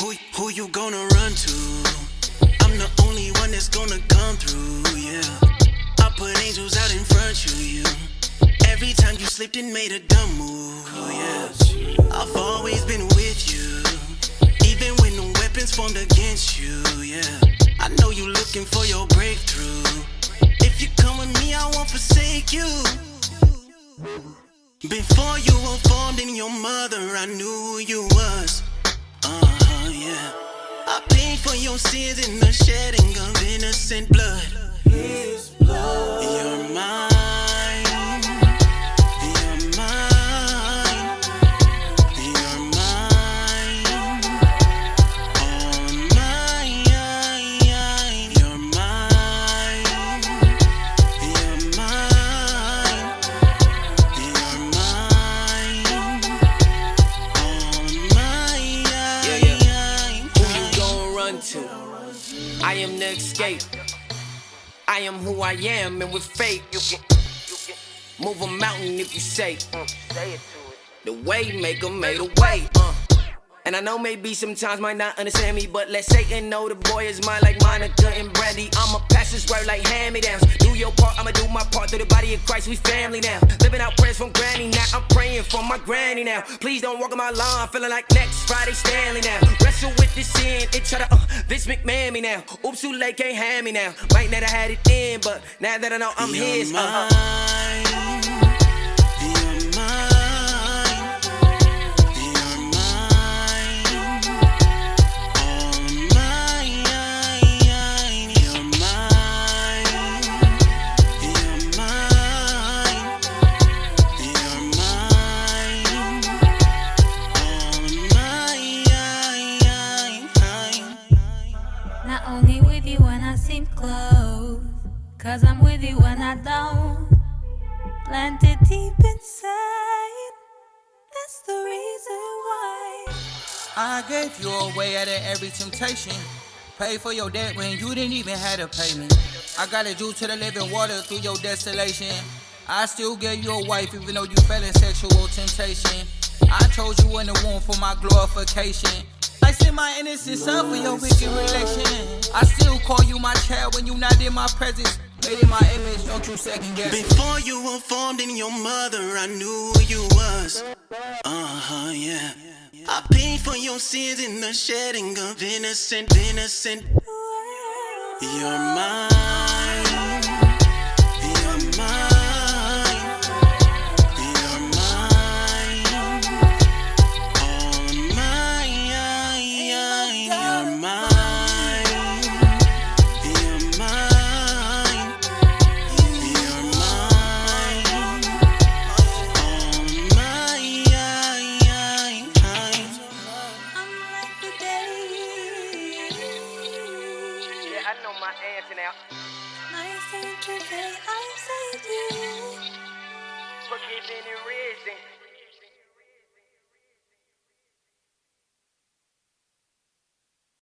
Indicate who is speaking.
Speaker 1: Who, who you gonna run to? I'm the only one that's gonna come through, yeah. I put angels out in front of you. Every time you slipped and made a dumb move, yeah. I've always been with you, even when the weapons formed against you, yeah. I know you're looking for your breakthrough. If you come with me, I won't forsake you. Before you were formed in your mother, I knew you was. Yeah. I paid for your sins in the shedding of innocent blood.
Speaker 2: To? I am the escape. I am who I am, and with faith, you can, you can move a mountain if you say. Mm, say it to it. The way maker made a way. Uh. And I know maybe sometimes might not understand me, but let Satan know the boy is mine like Monica and Brandy. I'ma pass this word like hand me downs. Do your part, I'ma do my part through the body of Christ. We family now. Living out prayers from granny now. I'm praying for my granny now. Please don't walk on my lawn, feeling like next Friday Stanley now. Wrestle with this sin, it try to uh, Vince McMahon me now. Oops, too late, can't have me now. Might not have had it then, but now that I know I'm
Speaker 1: You're
Speaker 2: his, uh, uh,
Speaker 3: I close, cause I'm with you when I don't. Planted deep inside, that's the reason why.
Speaker 4: I gave you away out of every temptation. Pay for your debt when you didn't even have to pay me. I guided you to the living water through your desolation. I still gave you a wife even though you fell in sexual temptation. I chose you in the womb for my glorification. I sent my innocent son for your wicked relation. I still call you my child when you not in my presence. Made in my image, don't you second guess.
Speaker 1: Before you were formed in your mother, I knew who you was. Uh huh, yeah. I paid for your sins in the shedding of innocent, innocent. You're mine.
Speaker 2: I know my answer now.
Speaker 3: I say today, I say to you.
Speaker 2: Forgiven and risen.